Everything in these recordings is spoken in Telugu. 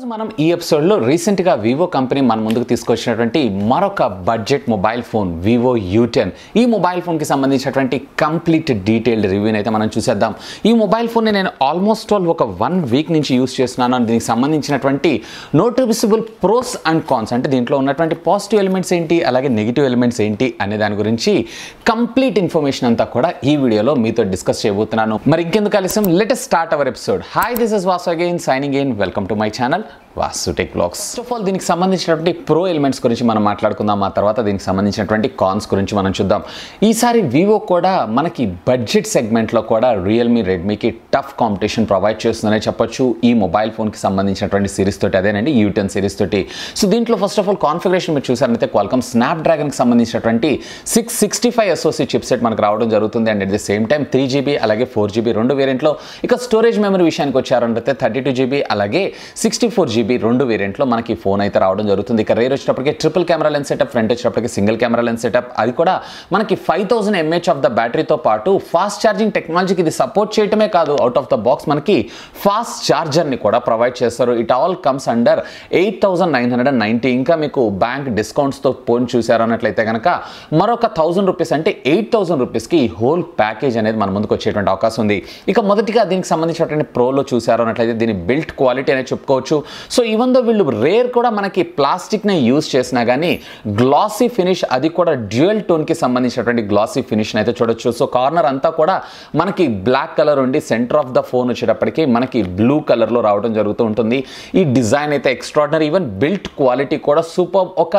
ఈరోజు మనం ఈ ఎపిసోడ్లో రీసెంట్గా వివో కంపెనీ మన ముందుకు తీసుకొచ్చినటువంటి మరొక budget mobile phone Vivo U ten ఈ మొబైల్ ఫోన్కి సంబంధించినటువంటి కంప్లీట్ డీటెయిల్డ్ రివ్యూని అయితే మనం చూసేద్దాం. ఈ మొబైల్ ఫోన్ని నేను ఆల్మోస్ట్ ఆల్ ఒక వన్ వీక్ నుంచి యూస్ చేస్తున్నాను. దీనికి సంబంధించినటువంటి నోటిసబుల్ ప్రోస్ అండ్ కాన్స్ అంటే దీంట్లో ఉన్నటువంటి పాజిటివ్ ఎలిమెంట్స్ ఏంటి అలాగే నెగిటివ్ ఎలిమెంట్స్ ఏంటి అనే దాని గురించి కంప్లీట్ ఇన్ఫర్మేషన్ అంతా కూడా ఈ వీడియోలో మీతో డిస్కస్ చేయబోతున్నాను. మరి ఇంకెందుకు కలిసి latest start our episode hi this is Vasu again signing in welcome to my channel Vasu tech blogs. First of all దీనికి సంబంధించినటువంటి ప్రో ఎలిమెంట్స్ గురించి మనం మాట్లాడుకుందాం. ఆ తర్వాత దీనికి సంబంధించినటువంటి కాన్స్ గురించి మనం చూద్దాం. ఈసారి వివో కూడా మనకి బడ్జెట్ సెగ్మెంట్లో కూడా రియల్మీ రెడ్మీకి టఫ్ కాంపిటీషన్ ప్రొవైడ్ చేస్తుందనే చెప్పొచ్చు. ఈ మొబైల్ ఫోన్కి సంబంధించినటువంటి సిరీస్ తోటి అదేనండి యూ టెన్ సిరీస్ తోటి. సో దీంట్లో ఫస్ట్ ఆఫ్ ఆల్ కాన్ఫిగరేషన్ మీరు చూసారంటే క్వాల్కమ్ స్నాప్ డ్రాగన్కి సంబంధించినటువంటి six sixty five SOC chipset మనకు రావడం జరుగుతుంది. And at the same time three GB అలాగే ఫోర్ జీబీ రెండు వేరియంట్లో ఇక స్టోరేజ్ మెమరీ విషయానికి వచ్చారంటే థర్టీ టూ జీబీ అలాగే సిక్స్టీ ఫోర్ జీబీ రెండు వేరియంట్లో మనకి ఫోన్ అయితే రావడం జరుగుతుంది. ఇక రేర్ వచ్చేటప్పటికి triple camera lens setup front వచ్చేటప్పటికి సింగిల్ కెమెరా లెన్స్ సెటప్ అది కూడా మనకి five thousand MH of the బ్యాటరీతో పాటు ఫాస్ట్ ఛార్జింగ్ టెక్నాలజీకి ఇది సపోర్ట్ చేయటమే కాదు. అవుట్ ఆఫ్ ద బాక్స్ మనకి ఫాస్ట్ ఛార్జర్ని కూడా ప్రొవైడ్ చేస్తారు. It all comes under eight thousand nine hundred and ninety ఇంకా మీకు బ్యాంక్ డిస్కౌంట్స్తో ఫోన్ చూసారు అన్నట్లయితే కనుక మరొక థౌసండ్ రూపీస్ అంటే ఎయిట్ థౌసండ్ రూపీస్కి ఈ హోల్ ప్యాకేజ్ అనేది మన ముందుకు వచ్చేటువంటి అవకాశం ఉంది. ఇక మొదటిగా దీనికి సంబంధించినటువంటి ప్రోలో చూసారు అన్నట్లయితే దీని బిల్ట్ క్వాలిటీ అనేది చెప్పుకోవచ్చు. సో ఈవెన్ దో వీళ్ళు రేర్ కూడా మనకి ప్లాస్టిక్ని యూజ్ చేసినా కానీ గ్లాసీ ఫినిష్ అది కూడా డ్యూయల్ టోన్కి సంబంధించినటువంటి గ్లాసీ ఫినిష్ అయితే చూడొచ్చు. సో కార్నర్ అంతా కూడా మనకి బ్లాక్ కలర్ ఉండి సెంటర్ ఆఫ్ ద ఫోన్ వచ్చేటప్పటికి మనకి బ్లూ కలర్లో రావడం జరుగుతూ ఉంటుంది. ఈ డిజైన్ అయితే ఎక్స్ట్రాడినరీ ఈవెన్ బిల్ట్ క్వాలిటీ కూడా సూపర్ ఒక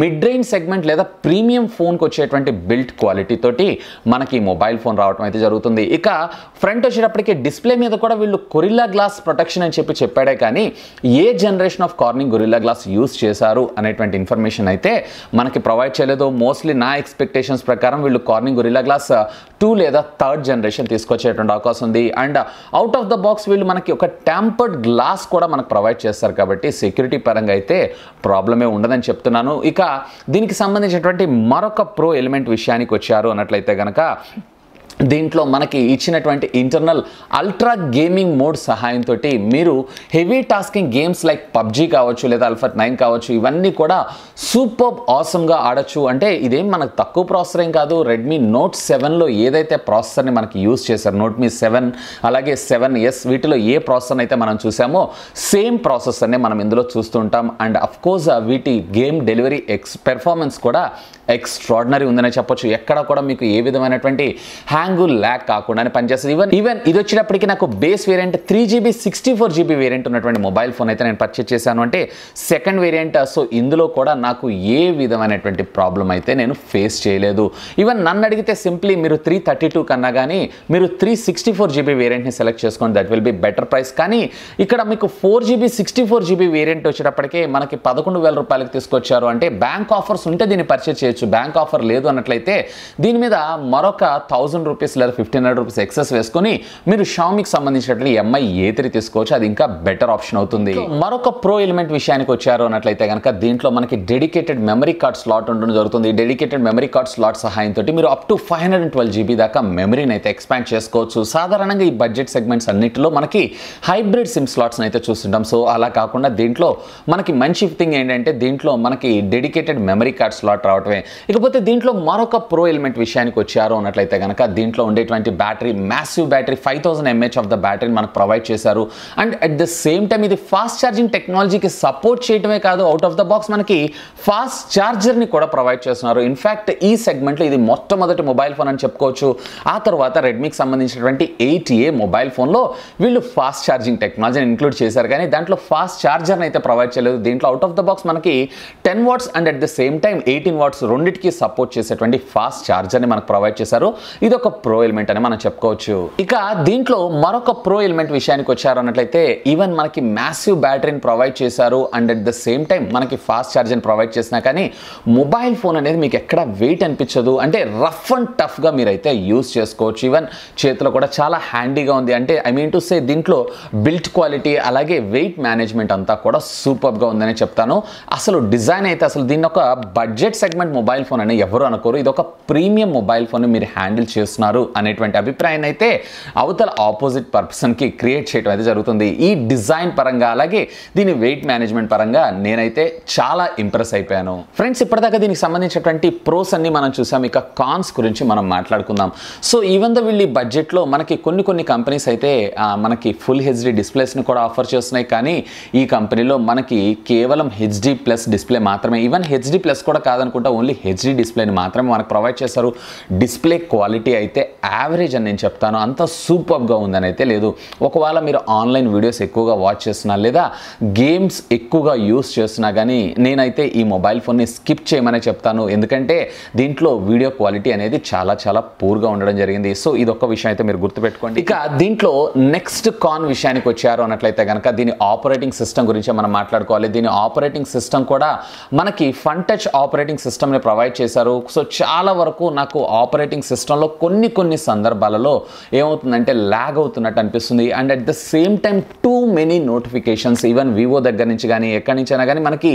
మిడ్ రేంజ్ సెగ్మెంట్ లేదా ప్రీమియం ఫోన్కి వచ్చేటువంటి బిల్ట్ క్వాలిటీ తోటి మనకి మొబైల్ ఫోన్ రావడం అయితే జరుగుతుంది. ఇక ఫ్రంట్ వచ్చేటప్పటికి డిస్ప్లే మీద కూడా వీళ్ళు కొరిల్లా గ్లాస్ ప్రొటెక్షన్ అని చెప్పి చెప్పాడే కానీ ఏ generation of Corning Gorilla glass use చేశారు అనేటువంటి ఇన్ఫర్మేషన్ అయితే మనకి ప్రొవైడ్ చేయలేదు. మోస్ట్లీ నా ఎక్స్పెక్టేషన్స్ ప్రకారం వీళ్ళు కార్నింగ్ గొరిల్లా గ్లాస్ టూ లేదా థర్డ్ జనరేషన్ తీసుకొచ్చేటువంటి అవకాశం ఉంది. And out of the box వీళ్ళు మనకి ఒక ట్యాంపర్డ్ గ్లాస్ కూడా మనకు ప్రొవైడ్ చేస్తారు కాబట్టి సెక్యూరిటీ పరంగా అయితే ప్రాబ్లమే ఉండదని చెప్తున్నాను. ఇక దీనికి సంబంధించినటువంటి మరొక ప్రో ఎలిమెంట్ విషయానికి వచ్చారు అన్నట్లయితే కనుక దీంట్లో మనకి ఇచ్చినటువంటి ఇంటర్నల్ అల్ట్రా గేమింగ్ మోడ్ సహాయంతో మీరు heavy tasking games like PUBG కావచ్చు లేదా అల్ఫట్ నైన్ కావచ్చు ఇవన్నీ కూడా సూపర్ ఆసమ్గా ఆడొచ్చు. అంటే ఇదేం మనకు తక్కువ ప్రాసెసర్ ఏం కాదు. రెడ్మీ నోట్ సెవెన్లో ఏదైతే ప్రాసెసర్ని మనకి యూస్ చేశారు నోట్ మీ సెవెన్ అలాగే సెవెన్ ఎస్ వీటిలో ఏ ప్రాసెసర్ అయితే మనం చూసామో సేమ్ ప్రాసెసర్నే మనం ఇందులో చూస్తుంటాం అండ్ అఫ్కోర్స్ వీటి గేమ్ డెలివరీ ఎక్స్ పెర్ఫార్మెన్స్ కూడా ఎక్స్ట్రాడినరీ ఉందనే చెప్పొచ్చు. ఎక్కడ కూడా మీకు ఏ విధమైనటువంటి హ్యాంగ్ ల్యాక్ కాకుండానే పనిచేస్తుంది. ఈవెన్ ఈవెన్ ఇది వచ్చేటప్పటికి నాకు base variant three GB sixty four GB variant ఉన్నటువంటి మొబైల్ ఫోన్ అయితే నేను పర్చేస్ చేశాను. అంటే సెకండ్ వేరియంట్ సో ఇందులో కూడా నాకు ఏ విధమైనటువంటి ప్రాబ్లం అయితే నేను ఫేస్ చేయలేదు. ఈవెన్ నన్ను అడిగితే సింప్లీ మీరు త్రీ థర్టీ టూ కన్నా కానీ మీరు త్రీ సిక్స్టీ ఫోర్ జీబీ వేరియంట్ని సెలెక్ట్ చేసుకోండి. That will be better price కానీ ఇక్కడ మీకు four GB sixty four GB variant వచ్చేటప్పటికే మనకి పదకొండు వేల రూపాయలకు తీసుకొచ్చారు. అంటే బ్యాంక్ ఆఫర్స్ ఉంటే దీన్ని పర్చేస్ చేయొచ్చు. బ్యాంక్ ఆఫర్ లేదు అన్నట్లయితే దీని మీద మరొక థౌజండ్ రూపీస్ లేదా ఫిఫ్టీన్ హండ్రెడ్ రూపీస్ ఎక్సెస్ వేసుకొని మీరు షామికి సంబంధించినటువంటి ఎంఐ ఏ త్రీ తీసుకోవచ్చు అది ఇంకా బెటర్ ఆప్షన్ అవుతుంది. మరొక ప్రో ఎలిమెంట్ విషయానికి వచ్చారు అన్నట్లయితే కనుక దీంట్లో మనకి డెడికేటెడ్ మెమరీ కార్డ్ స్లాట్ ఉండడం జరుగుతుంది. డెడికేటెడ్ మెమరీ కార్డ్ స్లాట్ సహాయంతో మీరు up to five hundred and twelve GB దాకా మెమరీని అయితే ఎక్స్పాండ్ చేసుకోవచ్చు. సాధారణంగా ఈ బడ్జెట్ సెగ్మెంట్స్ అన్నిటిలో మనకి హైబ్రిడ్ సిమ్ స్లాట్స్ అయితే చూస్తుంటాం. సో అలా కాకుండా దీంట్లో మనకి మంచి థింగ్ ఏంటంటే దీంట్లో మనకి డెడికేటెడ్ మెమరీ కార్డ్ స్లాట్ రావటమే. ఇకపోతే దీంట్లో మరొక ప్రో ఎలిమెంట్ విషయానికి వచ్చారు అన్నట్లయితే కనుక దీంట్లో ఉండేటువంటి battery massive battery five thousand MH of the బ్యాటరీని మనకు ప్రొవైడ్ చేశారు. And at the same time ఇది ఫాస్ట్ ఛార్జింగ్ టెక్నాలజీకి సపోర్ట్ చేయడమే కాదు అవుట్ ఆఫ్ ద బాక్స్ మనకి ఫాస్ట్ ఛార్జర్ని కూడా ప్రొవైడ్ చేస్తున్నారు. ఇన్ఫ్యాక్ట్ ఈ సెగ్మెంట్లో ఇది మొట్టమొదటి మొబైల్ ఫోన్ అని చెప్పుకోవచ్చు. ఆ తర్వాత రెడ్మీకి సంబంధించినటువంటి ఎయిట్ ఏ మొబైల్ ఫోన్లో వీళ్ళు ఫాస్ట్ ఛార్జింగ్ టెక్నాలజీని ఇంక్లూడ్ చేశారు. కానీ దాంట్లో ఫాస్ట్ ఛార్జర్ని అయితే ప్రొవైడ్ చేయలేదు. దీంట్లో అవుట్ ఆఫ్ ద బాక్స్ మనకి ten watts and at the same time eighteen watts రెండింటికి సపోర్ట్ చేసేటువంటి ఫాస్ట్ ఛార్జర్ని మనకు ప్రొవైడ్ చేశారు. ఇది ఒక ప్రో ఎలిమెంట్ అని మనం చెప్పుకోవచ్చు. ఇక దీంట్లో మరొక ప్రో ఎలిమెంట్ విషయానికి వచ్చారు అన్నట్లయితే ఈవెన్ మనకి మ్యాసివ్ బ్యాటరీని ప్రొవైడ్ చేశారు and at the same time మనకి ఫాస్ట్ ఛార్జర్ని ప్రొవైడ్ చేసినా కానీ మొబైల్ ఫోన్ అనేది మీకు ఎక్కడ వెయిట్ అనిపించదు. అంటే రఫ్ అండ్ టఫ్గా మీరైతే యూస్ చేసుకోవచ్చు. ఈవెన్ చేతిలో కూడా చాలా హ్యాండీగా ఉంది. అంటే ఐ మీన్ టు సే దీంట్లో బిల్ట్ క్వాలిటీ అలాగే వెయిట్ మేనేజ్మెంట్ అంతా కూడా సూపర్గా ఉందని చెప్తాను. అసలు డిజైన్ అయితే అసలు దీన్ని ఒక బడ్జెట్ సెగ్మెంట్ మొబైల్ ఫోన్ అని ఎవరు అనుకోరు. ఇది ఒక ప్రీమియం మొబైల్ ఫోన్ మీరు హ్యాండిల్ చేస్తున్నారు అనేటువంటి అభిప్రాయాన్ని అయితే అవతల ఆపోజిట్ పర్సన్కి క్రియేట్ చేయడం అయితే జరుగుతుంది. ఈ డిజైన్ పరంగా అలాగే దీని వెయిట్ మేనేజ్మెంట్ పరంగా నేనైతే చాలా ఇంప్రెస్ అయిపోయాను. ఫ్రెండ్స్ ఇప్పటిదాకా దీనికి సంబంధించినటువంటి ప్రోస్ అన్ని మనం చూసాం. ఇక కాన్స్ గురించి మనం మాట్లాడుకుందాం. సో ఈవెన్ ద వీళ్ళు బడ్జెట్లో మనకి కొన్ని కొన్ని కంపెనీస్ అయితే మనకి ఫుల్ హెచ్డి డిస్ప్లేస్ని కూడా ఆఫర్ చేస్తున్నాయి. కానీ ఈ కంపెనీలో మనకి కేవలం హెచ్డి ప్లస్ డిస్ప్లే మాత్రమే. ఈవెన్ హెచ్డి ప్లస్ కూడా కాదనుకుంటా ఓన్లీ హెచ్డి డిస్ప్లేని మాత్రమే మనకు ప్రొవైడ్ చేస్తారు డిస్ప్లే క్వాలిటీ అయితే అయితే యావరేజ్ అని నేను చెప్తాను అంత సూపర్గా ఉందని అయితే లేదు. ఒకవేళ మీరు ఆన్లైన్ వీడియోస్ ఎక్కువగా వాచ్ చేస్తున్నా లేదా గేమ్స్ ఎక్కువగా యూస్ చేస్తున్నా కానీ నేనైతే ఈ మొబైల్ ఫోన్ని స్కిప్ చేయమని చెప్తాను. ఎందుకంటే దీంట్లో వీడియో క్వాలిటీ అనేది చాలా చాలా పూర్గా ఉండడం జరిగింది. సో ఇది ఒక విషయం అయితే మీరు గుర్తుపెట్టుకోండి. ఇక దీంట్లో నెక్స్ట్ కాన్ విషయానికి వచ్చారు అన్నట్లయితే కనుక దీని ఆపరేటింగ్ సిస్టమ్ గురించి మనం మాట్లాడుకోవాలి. దీని ఆపరేటింగ్ సిస్టమ్ కూడా మనకి ఫన్ టచ్ ఆపరేటింగ్ సిస్టమ్ని ప్రొవైడ్ చేశారు. సో చాలా వరకు నాకు ఆపరేటింగ్ సిస్టంలో కొన్ని కొన్ని సందర్భాలలో ఏమవుతుందంటే ల్యాగ్ అవుతున్నట్టు అనిపిస్తుంది. And at the same time too many notifications even Vivo దగ్గర నుంచి కానీ ఎక్కడి నుంచి అయినా కానీ మనకి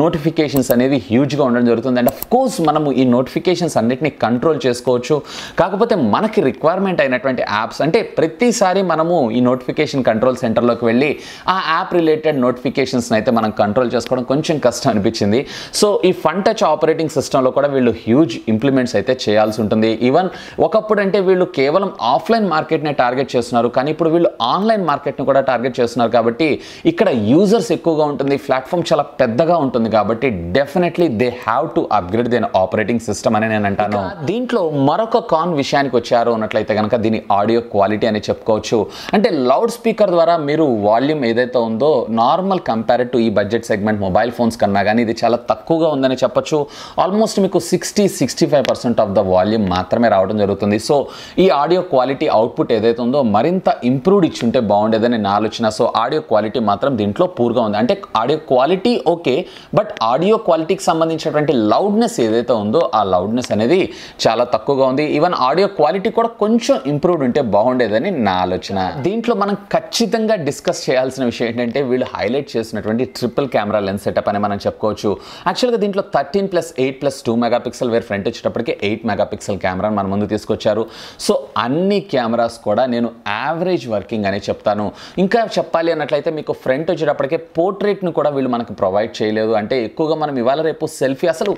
నోటిఫికేషన్స్ అనేది హ్యూజ్గా ఉండడం జరుగుతుంది. అండ్ అఫ్ కోర్స్ మనము ఈ నోటిఫికేషన్స్ అన్నిటిని కంట్రోల్ చేసుకోవచ్చు. కాకపోతే మనకి రిక్వైర్మెంట్ అయినటువంటి యాప్స్ అంటే ప్రతిసారి మనము ఈ నోటిఫికేషన్ కంట్రోల్ సెంటర్లోకి వెళ్ళి ఆ యాప్ రిలేటెడ్ నోటిఫికేషన్స్ని అయితే మనం కంట్రోల్ చేసుకోవడం కొంచెం కష్టం అనిపించింది. సో ఈ ఫన్ టచ్ ఆపరేటింగ్ సిస్టంలో కూడా వీళ్ళు హ్యూజ్ ఇంప్లిమెంట్స్ అయితే చేయాల్సి ఉంటుంది. ఈవెన్ ఒక ఒకప్పుడు అంటే వీళ్ళు కేవలం ఆఫ్లైన్ మార్కెట్నే టార్గెట్ చేస్తున్నారు. కానీ ఇప్పుడు వీళ్ళు ఆన్లైన్ మార్కెట్ని కూడా టార్గెట్ చేస్తున్నారు కాబట్టి ఇక్కడ యూజర్స్ ఎక్కువగా ఉంటుంది ప్లాట్ఫామ్ చాలా పెద్దగా ఉంటుంది కాబట్టి definitely they have to upgrade దేని ఆపరేటింగ్ సిస్టమ్ అని నేను అంటాను. దీంట్లో మరొక కాన్ విషయానికి వచ్చారు అన్నట్లయితే కనుక దీని ఆడియో క్వాలిటీ అని చెప్పుకోవచ్చు. అంటే లౌడ్ స్పీకర్ ద్వారా మీరు వాల్యూమ్ ఏదైతే ఉందో నార్మల్ కంపేర్ టు ఈ బడ్జెట్ సెగ్మెంట్ మొబైల్ ఫోన్స్ కన్నా కానీ ఇది చాలా తక్కువగా ఉందని చెప్పొచ్చు. ఆల్మోస్ట్ మీకు sixty sixty five percent of the volume మాత్రమే రావడం జరుగుతుంది. సో ఈ ఆడియో క్వాలిటీ అవుట్పుట్ ఏదైతే ఉందో మరింత ఇంప్రూవ్డ్ ఇచ్చి ఉంటే బాగుండేదని నా ఆలోచన. సో ఆడియో క్వాలిటీ మాత్రం దీంట్లో పూర్గా ఉంది. అంటే audio quality okay but audio క్వాలిటీకి సంబంధించినటువంటి లౌడ్నెస్ ఏదైతే ఉందో ఆ లౌడ్నెస్ అనేది చాలా తక్కువగా ఉంది. ఈవెన్ ఆడియో క్వాలిటీ కూడా కొంచెం ఇంప్రూవ్డ్ ఉంటే బాగుండేదని నా ఆలోచన. దీంట్లో మనం ఖచ్చితంగా డిస్కస్ చేయాల్సిన విషయం ఏంటంటే వీళ్ళు హైలైట్ చేసినటువంటి ట్రిపుల్ కెమెరా లెన్స్ సెటప్ అని మనం చెప్పుకోవచ్చు. యాక్చువల్గా దీంట్లో thirteen plus eight plus two megapixel వేరే ఫ్రంట్ వచ్చేటప్పటికి ఎయిట్ మెగా పిక్సెల్ కెమెరాని మన ముందు తీసుకొచ్చారు. సో అన్ని కెమెరాస్ కూడా నేను యావరేజ్ వర్కింగ్ అనే చెప్తాను. ఇంకా చెప్పాలి అన్నట్లయితే మీకు ఫ్రంట్ వచ్చేటప్పటికే పోర్ట్రేట్ను కూడా వీళ్ళు మనకు ప్రొవైడ్ చేయలేదు. అంటే ఎక్కువగా మనం ఇవాళ రేపు సెల్ఫీ అసలు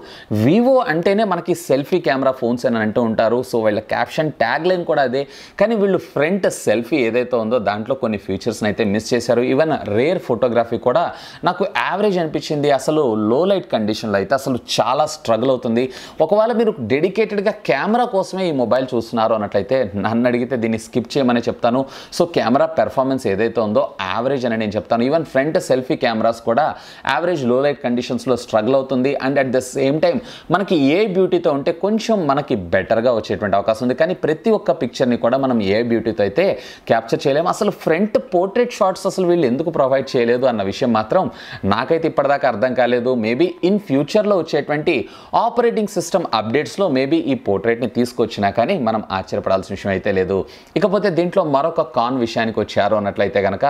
వివో అంటేనే మనకి సెల్ఫీ కెమెరా ఫోన్స్ అని అంటూ ఉంటారు. సో వీళ్ళ క్యాప్షన్ ట్యాగ్ లైన్ కూడా అదే. కానీ వీళ్ళు ఫ్రంట్ సెల్ఫీ ఏదైతే ఉందో దాంట్లో కొన్ని ఫీచర్స్ని అయితే మిస్ చేశారు. ఈవెన్ రేర్ ఫోటోగ్రఫీ కూడా నాకు యావరేజ్ అనిపించింది. అసలు లో లైట్ కండిషన్లో అయితే అసలు చాలా స్ట్రగుల్ అవుతుంది. ఒకవేళ మీరు డెడికేటెడ్గా కెమెరా కోసమే ఈ మొబైల్ చూస్తున్నారు అన్నట్లయితే నన్ను అడిగితే దీన్ని స్కిప్ చేయమని చెప్తాను. సో కెమెరా పెర్ఫార్మెన్స్ ఏదైతే ఉందో యావరేజ్ అని నేను చెప్తాను. ఈవెన్ ఫ్రంట్ సెల్ఫీ కెమెరాస్ కూడా యావరేజ్లో లైట్ కండిషన్స్లో స్ట్రగుల్ అవుతుంది. And at the same time మనకి ఏ బ్యూటీతో ఉంటే కొంచెం మనకి బెటర్గా వచ్చేటువంటి అవకాశం ఉంది. కానీ ప్రతి ఒక్క పిక్చర్ని కూడా మనం ఏ బ్యూటీతో అయితే క్యాప్చర్ చేయలేము. అసలు ఫ్రంట్ పోర్ట్రేట్ షాట్స్ అసలు వీళ్ళు ఎందుకు ప్రొవైడ్ చేయలేదు అన్న విషయం మాత్రం నాకైతే ఇప్పటిదాకా అర్థం కాలేదు. మేబీ ఇన్ ఫ్యూచర్లో వచ్చేటువంటి ఆపరేటింగ్ సిస్టమ్ అప్డేట్స్లో మేబీ ఈ పోర్ట్రేట్ని తీసుకొచ్చినా కానీ మనం ఆశ్చర్యపడాల్సిన విషయం అయితే లేదు. ఇకపోతే దీంట్లో మరొక కాన్ విషయానికి వచ్చారు అన్నట్లయితే కనుక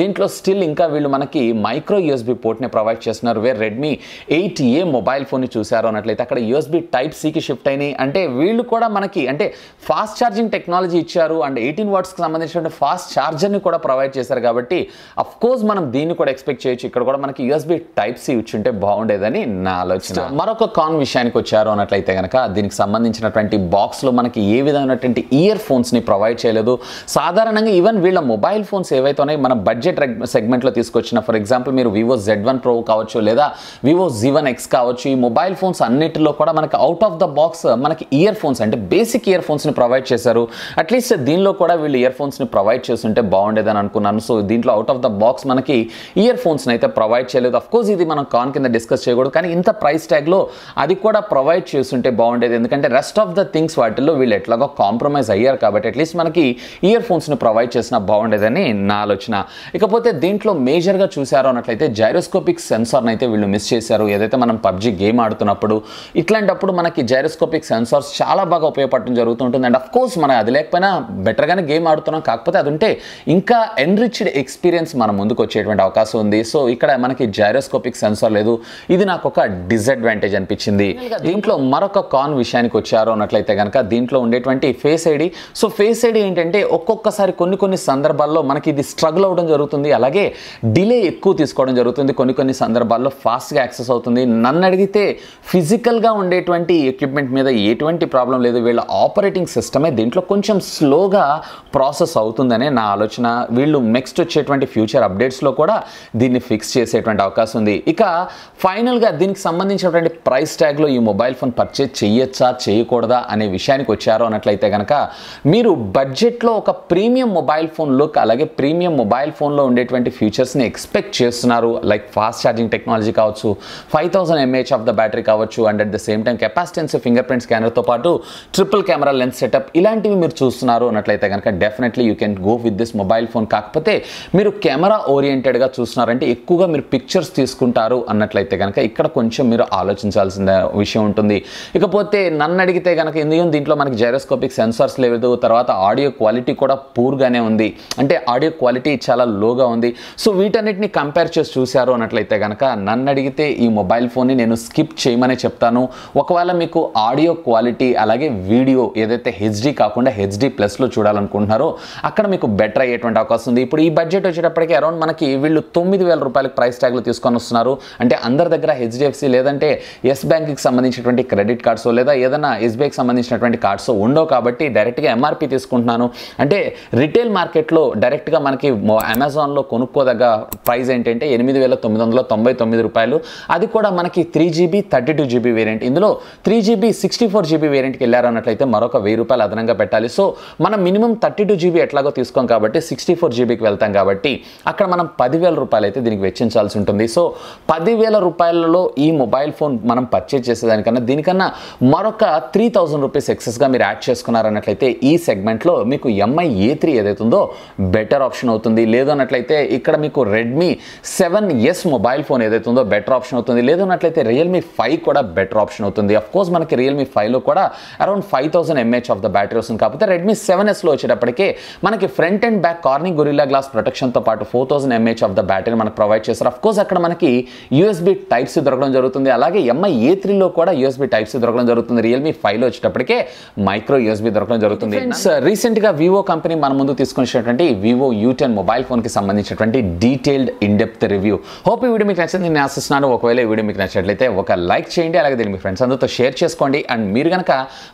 దీంట్లో స్టిల్ ఇంకా వీళ్ళు మనకి మైక్రో యూఎస్బి పోర్ట్ని ప్రొవైడ్ చేస్తున్నారు. వేరే రెడ్మీ ఎయిట్ ఏ మొబైల్ ఫోన్ని చూసారు అన్నట్లయితే అక్కడ యూఎస్బి టైప్ సికి షిఫ్ట్ అయినాయి. అంటే వీళ్ళు కూడా మనకి అంటే ఫాస్ట్ ఛార్జింగ్ టెక్నాలజీ ఇచ్చారు. అండ్ ఎయిటీన్ వాట్స్కి సంబంధించిన ఫాస్ట్ ఛార్జర్ని కూడా ప్రొవైడ్ చేశారు కాబట్టి అఫ్ కోర్స్ మనం దీన్ని కూడా ఎక్స్పెక్ట్ చేయొచ్చు. ఇక్కడ కూడా మనకి యూఎస్బి టైప్ సి ఇచ్చుంటే బాగుండేదని నా ఆలోచన. మరొక కాన్ విషయానికి వచ్చారు అన్నట్లయితే కనుక దీనికి సంబంధించినటువంటి బాక్స్లో మనకి ఏ విధమైనటువంటి ఇయర్ ఫోన్స్ని ప్రొవైడ్ చేయలేదు. సాధారణంగా ఈవెన్ వీళ్ళ మొబైల్ ఫోన్స్ ఏవైతే ఉన్నాయో మన బడ్జెట్ సెగ్మెంట్లో తీసుకొచ్చిన ఫర్ ఎగ్జాంపుల్ మీరు వివో జెడ్ వన్ ప్రో కావచ్చు లేదా వివో జీ వన్ ఎక్స్ కావచ్చు ఈ మొబైల్ ఫోన్స్ అన్నిటిలో కూడా మనకి అవుట్ ఆఫ్ ద బాక్స్ మనకి ఇయర్ ఫోన్స్ అంటే బేసిక్ ఇయర్ ఫోన్స్ని ప్రొవైడ్ చేశారు. అట్లీస్ట్ దీనిలో కూడా వీళ్ళు ఇయర్ ఫోన్స్ని ప్రొవైడ్ చేస్తుంటే బాగుండేదని అనుకున్నాను. సో దీంట్లో అవుట్ ఆఫ్ ద బాక్స్ మనకి ఇయర్ ఫోన్స్ని అయితే ప్రొవైడ్ చేయలేదు. అఫ్ కోర్స్ ఇది మనం కాన్ కింద డిస్కస్ చేయకూడదు కానీ ఇంత ప్రైస్ ట్యాగ్లో అది కూడా ప్రొవైడ్ చేస్తుంటే బాగుండేది. ఎందుకంటే రెస్ట్ ఆఫ్ ద థింగ్స్ వాటిల్లో వీళ్ళు ఎట్లాగో కాంప్రమైజ్ అయ్యారు కాబట్టి అట్లీస్ట్ మనకి ఇయర్ ఫోన్స్ని ప్రొవైడ్ చేసినా బాగుండేదని నా ఆలోచన. ఇకపోతే దీంట్లో మేజర్గా చూసారు అన్నట్లయితే జైరోస్కోపిక్ సెన్సార్ని అయితే వీళ్ళు మిస్ చేశారు. ఏదైతే మనం పబ్జి గేమ్ ఆడుతున్నప్పుడు ఇట్లాంటప్పుడు మనకి జైరోస్కోపిక్ సెన్సార్స్ చాలా బాగా ఉపయోగపడటం జరుగుతుంటుంది. అండ్ అఫ్ కోర్స్ మనం అది లేకపోయినా బెటర్గానే గేమ్ ఆడుతున్నాం. కాకపోతే అది ఉంటే ఇంకా ఎన్రిచ్డ్ ఎక్స్పీరియన్స్ మన ముందుకు వచ్చేటువంటి అవకాశం ఉంది. సో ఇక్కడ మనకి జైరోస్కోపిక్ సెన్సార్ లేదు. ఇది నాకు ఒక డిసడ్వాంటేజ్ అనిపించింది. దీంట్లో మరొక కాన్ విషయానికి వచ్చారు అన్నట్లయితే కనుక దీంట్లో ఉండేటువంటి face ID. So face ID ఏంటంటే ఒక్కొక్కసారి కొన్ని కొన్ని సందర్భాల్లో మనకి ఇది స్ట్రగుల్ అవ్వడం జరుగుతుంది. అలాగే డిలే ఎక్కువ తీసుకోవడం జరుగుతుంది కొన్ని కొన్ని సందర్భాల్లో. ఫాస్ట్గా యాక్సెస్ అవుతుంది. నన్ను అడిగితే ఫిజికల్గా ఉండేటువంటి ఎక్విప్మెంట్ మీద ఎటువంటి ప్రాబ్లం లేదు. వీళ్ళ ఆపరేటింగ్ సిస్టమే దీంట్లో కొంచెం స్లోగా ప్రాసెస్ అవుతుందనే నా ఆలోచన. వీళ్ళు నెక్స్ట్ వచ్చేటువంటి ఫ్యూచర్ అప్డేట్స్లో కూడా దీన్ని ఫిక్స్ చేసేటువంటి అవకాశం ఉంది. ఇక ఫైనల్గా దీనికి సంబంధించినటువంటి ప్రైస్ ట్యాగ్లో ఈ మొబైల్ ఫోన్ పర్చేజ్ చేయొచ్చా చేయకూడదా అనే విషయానికి వచ్చారు. అన్నట్లయితే కనుక మీరు బడ్జెట్లో ఒక ప్రీమియం మొబైల్ ఫోన్ లుక్ అలాగే ప్రీమియం మొబైల్ ఫోన్లో ఉండేటువంటి ఫీచర్స్ని ఎక్స్పెక్ట్ చేస్తున్నారు. లైక్ ఫాస్ట్ ఛార్జింగ్ టెక్నాలజీ కావచ్చు five thousand mAh of the battery కావచ్చు and at the same time capacitance fingerprint స్కానర్తో పాటు ట్రిపుల్ కెమెరా లెన్స్ సెటప్ ఇలాంటివి మీరు చూస్తున్నారు అన్నట్లయితే కనుక definitely you can go with this mobile phone. కాకపోతే మీరు కెమెరా ఓరియంటెడ్గా చూస్తున్నారంటే ఎక్కువగా మీరు పిక్చర్స్ తీసుకుంటారు అన్నట్లయితే కనుక ఇక్కడ కొంచెం మీరు ఆలోచించాల్సిన విషయం ఉంటుంది. ఇకపోతే నన్ను అడిగితే కనుక ఎందుకు దీంట్లో మనకి జైరోస్కోపిక్ సెన్సార్స్ లేదు తర్వాత ఆడియో క్వాలిటీ కూడా పూర్గానే ఉంది. అంటే ఆడియో క్వాలిటీ చాలా లోగా ఉంది. సో వీటన్నిటిని కంపేర్ చేసి చూశారు అన్నట్లయితే కనుక నన్ను అడిగితే ఈ మొబైల్ ఫోన్ని నేను స్కిప్ చేయమనే చెప్తాను. ఒకవేళ మీకు ఆడియో క్వాలిటీ అలాగే వీడియో ఏదైతే హెచ్డి కాకుండా హెచ్డి ప్లస్లో చూడాలనుకుంటున్నారో అక్కడ మీకు బెటర్ అయ్యేటువంటి అవకాశం ఉంది. ఇప్పుడు ఈ బడ్జెట్ వచ్చేటప్పటికి అరౌండ్ మనకి వీళ్ళు తొమ్మిది వేల రూపాయలకి ప్రైస్ ట్యాగ్లు తీసుకొని వస్తున్నారు. అంటే అందరి దగ్గర హెచ్డిఎఫ్సి లేదంటే ఎస్ బ్యాంక్కి సంబంధించినటువంటి క్రెడిట్ కార్డ్స్ లేదా ఏదైనా ఎస్బీఐకి సంబంధించినటువంటి కార్డ్స్ ఉండవు కాబట్టి డైరెక్ట్గా ఎంఆర్పి తీసుకుంటున్నాను. అంటే రిటైల్ మార్కెట్లో డైరెక్ట్గా మనకి అమెజాన్లో కొనుక్కోదగ్గ ప్రైస్ ఏంటంటే ఎనిమిది వేల తొమ్మిది వందల తొంభై తొమ్మిది రూపాయలు. అది కూడా మనకి three GB thirty two GB variant ఇందులో three GB sixty four GB వేరియంట్కి వెళ్ళారు అన్నట్లయితే మరొక వెయ్యి రూపాయలు అదనంగా పెట్టాలి. సో మనం మినిమం థర్టీ టూ జీబీ ఎట్లాగో తీసుకోం కాబట్టి సిక్స్టీ ఫోర్ జీబీకి వెళ్తాం కాబట్టి అక్కడ మనం పదివేల రూపాయలు అయితే దీనికి వెచ్చించాల్సి ఉంటుంది. సో పదివేల రూపాయలలో ఈ మొబైల్ ఫోన్ మనం పర్చేజ్ చేసేదానికన్నా దీనికన్నా మరొక త్రీ థౌజండ్ రూపీస్ ఎక్సెస్గా మీరు యాడ్ చేసుకున్నారన్నట్లయితే ఈ సెగ్మెంట్లో మీకు ఎంఐ ఏ త్రీ ఏదైతే ఉందో బెటర్ ఆప్షన్ అవుతుంది. లేదు అన్నట్లయితే ఇక్కడ మీకు Redmi seven S mobile phone ఏదైతే ఉందో బెటర్ ఆప్షన్ అవుతుంది. లేదు అన్నట్లయితే రియల్మీ ఫైవ్ కూడా బెటర్ ఆప్షన్ అవుతుంది. అఫ్ కోర్స్ మనకి రియల్మీ ఫైవ్లో కూడా around five thousand MH of the battery వస్తుంది. కాకపోతే రెడ్మీ సెవెన్ ఎస్లో వచ్చేటప్పటికే మనకి front and back Corning Gorilla glass ప్రొటెక్షన్తో పాటు four thousand MH of the battery మనకు ప్రొవైడ్ చేస్తారు అఫ్ కోర్స్ అక్కడ మనకి యూఎస్బీ టైప్స్ దొరకడం జరుగుతుంది. అలాగే ఎంఐ ఏ త్రీలో కూడా యూఎస్బీ టైప్స్ దొరకడం జరుగుతుంది. రియల్మీ ఫైవ్లో వచ్చేటప్పటికే మైక్రో యూఎస్బీ దొరకడం జరుగుతుంది. రీసెంట్గా వివో కంపెనీ మన ముందు తీసుకొచ్చినటువంటి వివో యూ టెన్ మొబైల్ ఫోన్కి సంబంధించినటువంటి detailed in depth review hope ఈ వీడియో మీకు నచ్చింది నేను ఆశిస్తున్నాను. ఒకవేళ ఈ వీడియో మీకు నచ్చినట్లయితే ఒక లైక్ చేయండి. అలాగే దీన్ని మీ ఫ్రెండ్స్ అందరితో షేర్ చేసుకోండి. అండ్ మీరు కనుక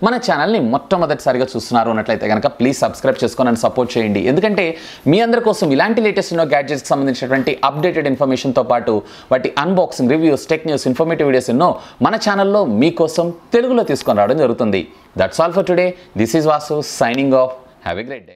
మన ఛానల్ని మొట్టమొదటిసారిగా చూస్తున్నారు అన్నట్లయితే కనుక ప్లీజ్ సబ్స్క్రైబ్ చేసుకొని నన్ను సపోర్ట్ చేయండి. ఎందుకంటే మీ అందరి కోసం ఇలాంటి లేటెస్ట్ ఎన్నో గ్యాడ్జెట్స్కి సంబంధించినటువంటి అప్డేటెడ్ ఇన్ఫర్మేషన్తో పాటు వాటి unboxing reviews tech news informative videos ఎన్నో మన ఛానల్లో మీకోసం తెలుగులో తీసుకొని రావడం జరుగుతుంది. That's all for today. This is Vasu signing off. Have a great day.